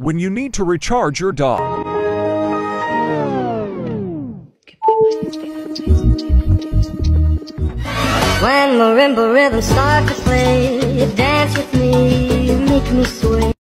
when you need to recharge your dog. When marimba rhythms start to play, you dance with me, you make me sway.